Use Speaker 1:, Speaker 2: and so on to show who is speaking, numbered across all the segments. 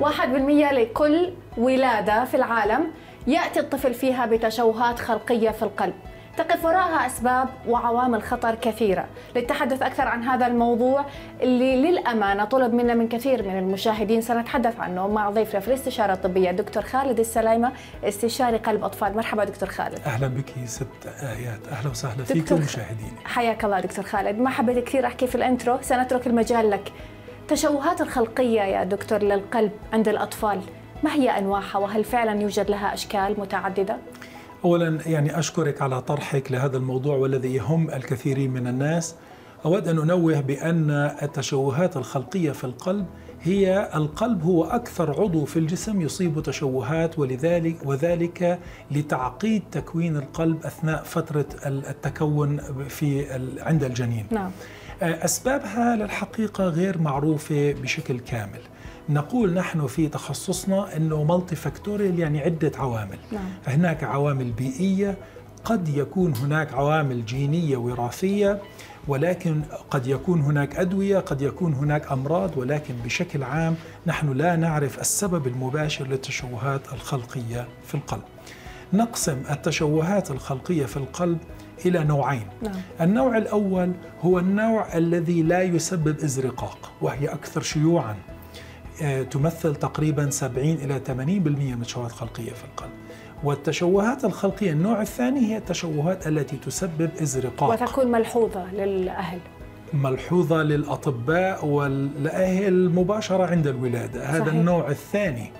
Speaker 1: 1% لكل ولادة في العالم يأتي الطفل فيها بتشوهات خلقية في القلب. تقف وراءها أسباب وعوامل خطر كثيرة. للتحدث أكثر عن هذا الموضوع اللي للأمانة طلب منا من كثير من المشاهدين سنتحدث عنه مع ضيفنا في الاستشارة الطبية دكتور خالد السلايمة استشاري قلب أطفال. مرحبا دكتور خالد.
Speaker 2: أهلا بك ست آيات. أهلا وسهلا فيك ومشاهديني
Speaker 1: حياك الله دكتور خالد. ما حبيت كثير. أحكي في ال intro. سنترك المجال لك. تشوهات الخلقية يا دكتور للقلب عند الأطفال ما هي أنواعها وهل فعلا يوجد لها أشكال متعددة؟
Speaker 2: اولا يعني أشكرك على طرحك لهذا الموضوع والذي يهم الكثيرين من الناس أود أن أنوه بأن التشوهات الخلقية في القلب هي القلب هو أكثر عضو في الجسم يصيب تشوهات ولذلك وذلك لتعقيد تكوين القلب أثناء فترة التكون في عند الجنين.
Speaker 1: نعم.
Speaker 2: أسبابها للحقيقة غير معروفة بشكل كامل. نقول نحن في تخصصنا إنه مالتي فاكتوريال يعني عدة عوامل
Speaker 1: نعم.
Speaker 2: هناك عوامل بيئية قد يكون هناك عوامل جينية وراثية ولكن قد يكون هناك أدوية قد يكون هناك أمراض ولكن بشكل عام نحن لا نعرف السبب المباشر للتشوهات الخلقية في القلب نقسم التشوهات الخلقية في القلب إلى نوعين.
Speaker 1: نعم.
Speaker 2: النوع الأول هو النوع الذي لا يسبب إزرقاق وهي أكثر شيوعا. تمثل تقريبا 70 إلى 80% من التشوهات الخلقية في القلب. والتشوهات الخلقية النوع الثاني هي التشوهات التي تسبب إزرقاق.
Speaker 1: وتكون ملحوظة للأهل.
Speaker 2: ملحوظة للأطباء والأهل مباشرة عند الولادة. هذا
Speaker 1: صحيح.
Speaker 2: النوع الثاني.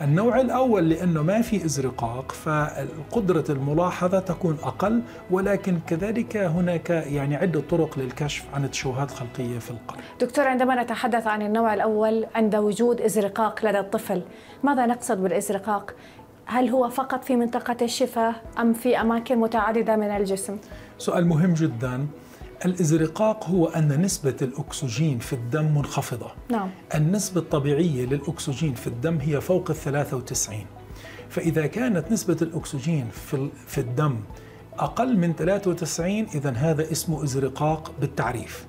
Speaker 2: النوع الأول لأنه ما في إزرقاق فقدرة الملاحظة تكون أقل ولكن كذلك هناك يعني عدة طرق للكشف عن التشوهات الخلقية في القلب
Speaker 1: دكتور عندما نتحدث عن النوع الأول عند وجود إزرقاق لدى الطفل ماذا نقصد بالإزرقاق؟ هل هو فقط في منطقة الشفة أم في أماكن متعددة من الجسم؟
Speaker 2: سؤال مهم جدا الإزرقاق هو أن نسبة الأكسجين في الدم منخفضة.
Speaker 1: نعم.
Speaker 2: النسبة الطبيعية للأكسجين في الدم هي فوق ال 93 فإذا كانت نسبة الأكسجين في في الدم أقل من 93 إذا هذا اسمه إزرقاق بالتعريف.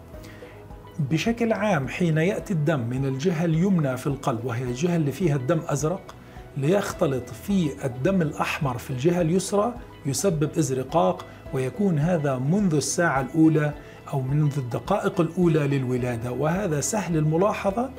Speaker 2: بشكل عام حين يأتي الدم من الجهة اليمنى في القلب وهي الجهة اللي فيها الدم أزرق ليختلط في الدم الأحمر في الجهة اليسرى يسبب إزرقاق ويكون هذا منذ الساعة الأولى أو منذ الدقائق الأولى للولادة وهذا سهل الملاحظة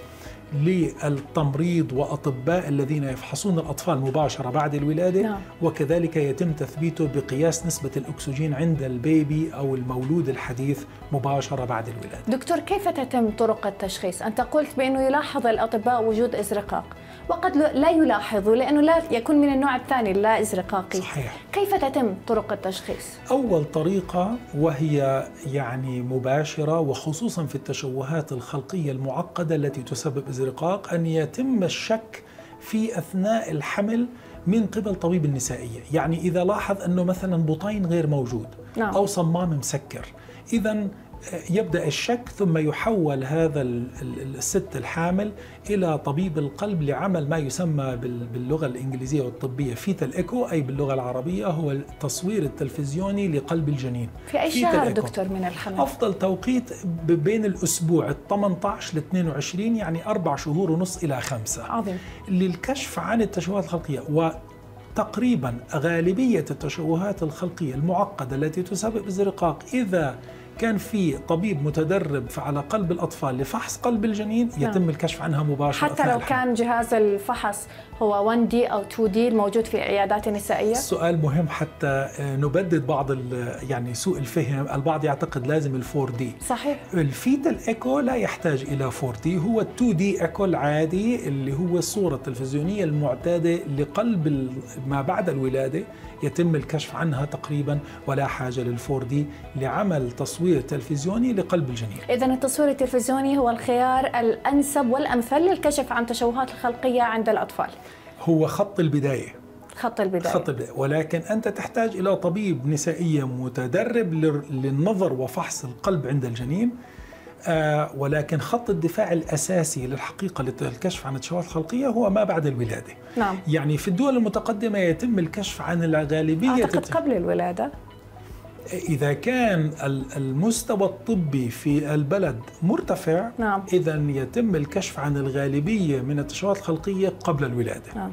Speaker 2: للتمريض وأطباء الذين يفحصون الأطفال مباشرة بعد الولادة
Speaker 1: نعم.
Speaker 2: وكذلك يتم تثبيته بقياس نسبة الأكسجين عند البيبي أو المولود الحديث مباشرة بعد الولادة
Speaker 1: دكتور كيف تتم طرق التشخيص؟ أنت قلت بأنه يلاحظ الأطباء وجود إزرقاق وقد لا يلاحظوا لأنه لا يكون من النوع الثاني اللا إزرقاقي
Speaker 2: صحيح
Speaker 1: كيف تتم طرق التشخيص؟
Speaker 2: أول طريقة وهي يعني مباشرة وخصوصا في التشوهات الخلقية المعقدة التي تسبب إزرقاق أن يتم الشك في أثناء الحمل من قبل طبيب النسائية يعني إذا لاحظ أنه مثلا بطين غير موجود
Speaker 1: نعم.
Speaker 2: أو صمام مسكر إذا يبدأ الشك ثم يحول هذا الست الحامل إلى طبيب القلب لعمل ما يسمى باللغة الإنجليزية والطبية fetal echo أي باللغة العربية هو التصوير التلفزيوني لقلب الجنين.
Speaker 1: في أي شهر دكتور من الحمل؟
Speaker 2: أفضل توقيت بين الأسبوع ال 18 ل 22 يعني أربع شهور ونص إلى خمسة.
Speaker 1: عظيم.
Speaker 2: للكشف عن التشوهات الخلقية و تقريبا غالبية التشوهات الخلقية المعقدة التي تسبب ازرقاق إذا كان في طبيب متدرب على قلب الأطفال لفحص قلب الجنين يتم
Speaker 1: نعم.
Speaker 2: الكشف عنها مباشرة
Speaker 1: حتى لو كان جهاز الفحص هو 1 D أو 2 D الموجود في العيادات النسائيه
Speaker 2: السؤال مهم حتى نبدد بعض يعني سوء الفهم. البعض يعتقد لازم ال 4 D
Speaker 1: صحيح.
Speaker 2: ال fetal echo لا يحتاج إلى 4 D هو 2 D echo العادي اللي هو الصورة التلفزيونية المعتادة لقلب ما بعد الولادة. يتم الكشف عنها تقريبا ولا حاجة لل 4 دي لعمل تصوير تلفزيوني لقلب الجنين.
Speaker 1: اذا التصوير التلفزيوني هو الخيار الأنسب والأمثل للكشف عن تشوهات الخلقية عند الأطفال.
Speaker 2: هو خط البداية.
Speaker 1: خط البداية
Speaker 2: خط البداية ولكن أنت تحتاج إلى طبيب نسائيه متدرب للنظر وفحص القلب عند الجنين آه ولكن خط الدفاع الأساسي للحقيقة للكشف عن التشوهات الخلقية هو ما بعد الولادة.
Speaker 1: نعم.
Speaker 2: يعني في الدول المتقدمة يتم الكشف عن الغالبية
Speaker 1: أعتقد قبل الولادة
Speaker 2: إذا كان المستوى الطبي في البلد مرتفع
Speaker 1: نعم.
Speaker 2: إذا يتم الكشف عن الغالبية من التشوهات الخلقية قبل الولادة
Speaker 1: نعم.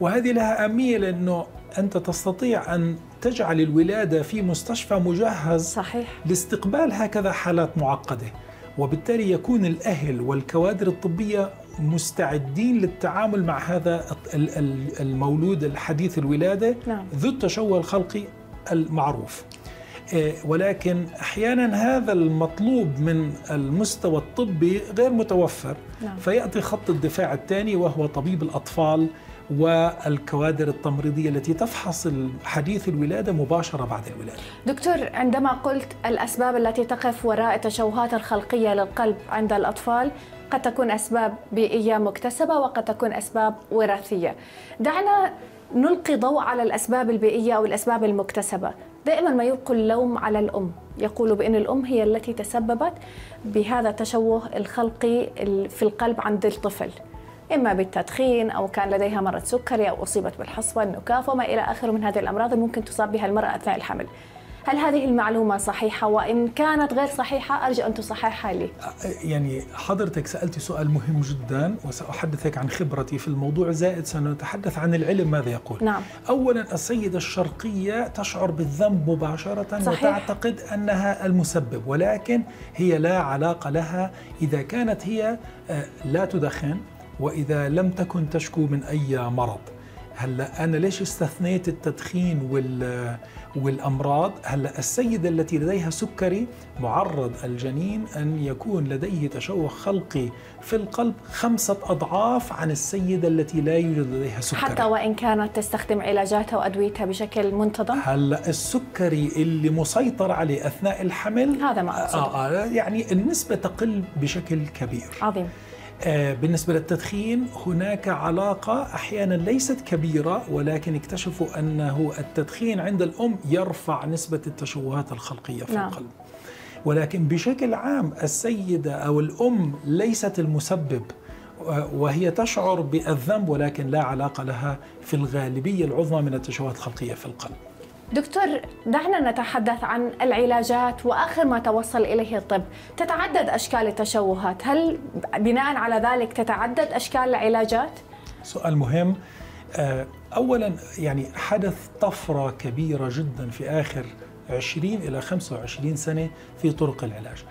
Speaker 2: وهذه لها أهمية لأنه أنت تستطيع أن تجعل الولادة في مستشفى مجهز
Speaker 1: صحيح
Speaker 2: لاستقبال هكذا حالات معقدة وبالتالي يكون الأهل والكوادر الطبية مستعدين للتعامل مع هذا المولود الحديث الولادة
Speaker 1: نعم.
Speaker 2: ذو التشوه الخلقي المعروف ولكن أحيانا هذا المطلوب من المستوى الطبي غير متوفر
Speaker 1: نعم.
Speaker 2: فيأتي خط الدفاع الثاني وهو طبيب الأطفال والكوادر التمريضية التي تفحص حديث الولادة مباشرة بعد الولادة.
Speaker 1: دكتور عندما قلت الأسباب التي تقف وراء التشوهات الخلقية للقلب عند الأطفال قد تكون أسباب بيئية مكتسبة وقد تكون أسباب وراثية. دعنا نلقي ضوء على الأسباب البيئية أو الأسباب المكتسبة. دائما ما يلقوا اللوم على الأم، يقولوا بأن الأم هي التي تسببت بهذا التشوه الخلقي في القلب عند الطفل. إما بالتدخين أو كان لديها مرض سكري أو أصيبت بالحصوة النكاف وما إلى آخره من هذه الأمراض ممكن تصاب بها المرأة أثناء الحمل هل هذه المعلومة صحيحة وإن كانت غير صحيحة أرجو أن تصححها لي
Speaker 2: يعني حضرتك سألتي سؤال مهم جدا وسأحدثك عن خبرتي في الموضوع زائد سنتحدث عن العلم ماذا يقول
Speaker 1: نعم.
Speaker 2: أولا السيدة الشرقية تشعر بالذنب مباشرة
Speaker 1: صحيح.
Speaker 2: وتعتقد أنها المسبب ولكن هي لا علاقة لها إذا كانت هي آه، لا تدخن وإذا لم تكن تشكو من أي مرض هلا أنا ليش استثنيت التدخين وال والأمراض؟ هلا السيدة التي لديها سكري معرض الجنين أن يكون لديه تشوه خلقي في القلب خمسة أضعاف عن السيدة التي لا يوجد لديها سكري.
Speaker 1: حتى وإن كانت تستخدم علاجاتها وأدويتها بشكل منتظم؟
Speaker 2: هلا السكري اللي مسيطر عليه أثناء الحمل
Speaker 1: هذا ما اقصده
Speaker 2: آه آه يعني النسبة تقل بشكل كبير.
Speaker 1: عظيم.
Speaker 2: بالنسبة للتدخين هناك علاقة أحيانا ليست كبيرة ولكن اكتشفوا أنه التدخين عند الأم يرفع نسبة التشوهات الخلقية في
Speaker 1: نعم.
Speaker 2: القلب ولكن بشكل عام السيدة أو الأم ليست المسبب وهي تشعر بالذنب ولكن لا علاقة لها في الغالبية العظمى من التشوهات الخلقية في القلب
Speaker 1: دكتور دعنا نتحدث عن العلاجات وآخر ما توصل إليه الطب، تتعدد أشكال التشوهات، هل بناء على ذلك تتعدد أشكال العلاجات؟
Speaker 2: سؤال مهم. آه، اولا يعني حدث طفرة كبيرة جدا في آخر 20 إلى 25 سنة في طرق العلاج.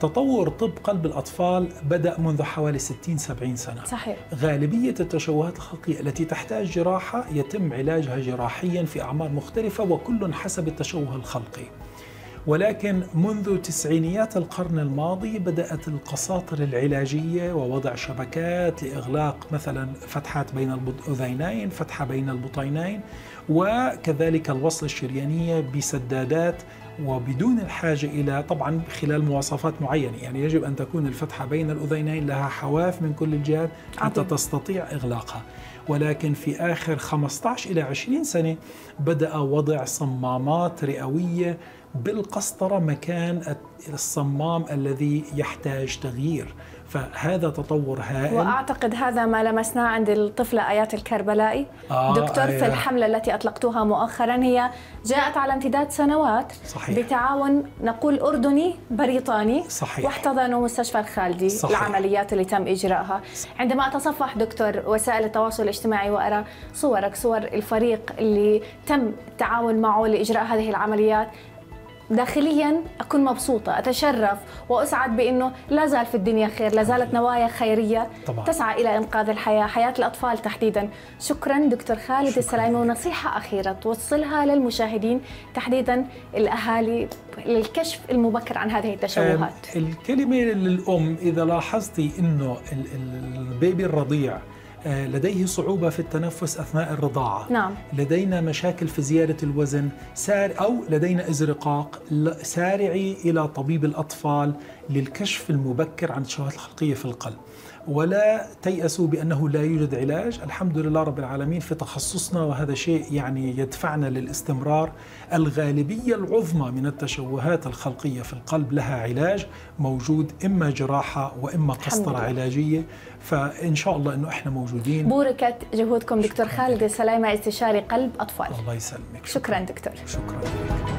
Speaker 2: تطور طب قلب الأطفال بدأ منذ حوالي 60 70 سنة
Speaker 1: صحيح.
Speaker 2: غالبية التشوهات الخلقية التي تحتاج جراحة يتم علاجها جراحيا في أعمار مختلفة وكل حسب التشوه الخلقي ولكن منذ تسعينيات القرن الماضي بدأت القساطر العلاجية ووضع شبكات لإغلاق مثلا فتحات بين الأذينين فتحة بين البطينين وكذلك الوصل الشريانية بسدادات وبدون الحاجة إلى طبعا خلال مواصفات معينة. يعني يجب أن تكون الفتحة بين الأذينين لها حواف من كل الجهات حتى تستطيع إغلاقها. ولكن في آخر 15 إلى 20 سنة بدأ وضع صمامات رئوية بالقسطرة مكان الصمام الذي يحتاج تغيير. فهذا تطور هائل
Speaker 1: وأعتقد هذا ما لمسناه عند الطفلة آيات الكربلائي
Speaker 2: آه
Speaker 1: دكتور
Speaker 2: آه
Speaker 1: في الحملة التي أطلقتوها مؤخرا هي جاءت على امتداد سنوات
Speaker 2: صحيح.
Speaker 1: بتعاون نقول أردني بريطاني
Speaker 2: صحيح.
Speaker 1: واحتضنوا مستشفى الخالدي
Speaker 2: صحيح.
Speaker 1: العمليات اللي تم إجراءها عندما أتصفح دكتور وسائل التواصل الاجتماعي وأرى صورك صور الفريق اللي تم التعاون معه لإجراء هذه العمليات داخليا أكون مبسوطة أتشرف وأسعد بإنه لا زال في الدنيا خير لا زالت نوايا خيرية
Speaker 2: طبعا.
Speaker 1: تسعى إلى إنقاذ الحياة حياة الأطفال تحديدا شكرا دكتور خالد
Speaker 2: شكراً.
Speaker 1: السلامي ونصيحة أخيرة توصلها للمشاهدين تحديدا الأهالي للكشف المبكر عن هذه التشوهات
Speaker 2: الكلمة للأم إذا لاحظتي إنه البيبي الرضيع لديه صعوبة في التنفس أثناء الرضاعة
Speaker 1: نعم.
Speaker 2: لدينا مشاكل في زيادة الوزن سار أو لدينا إزرقاق سارعي إلى طبيب الأطفال للكشف المبكر عن التشوهات الخلقية في القلب ولا تيأسوا بأنه لا يوجد علاج. الحمد لله رب العالمين في تخصصنا وهذا شيء يعني يدفعنا للاستمرار. الغالبية العظمى من التشوهات الخلقية في القلب لها علاج موجود إما جراحة وإما قسطرة علاجية. فإن شاء الله أنه إحنا موجودين.
Speaker 1: بوركت جهودكم دكتور خالد السلامة استشاري قلب أطفال.
Speaker 2: الله يسلمك.
Speaker 1: شكرا دكتور.
Speaker 2: شكرا.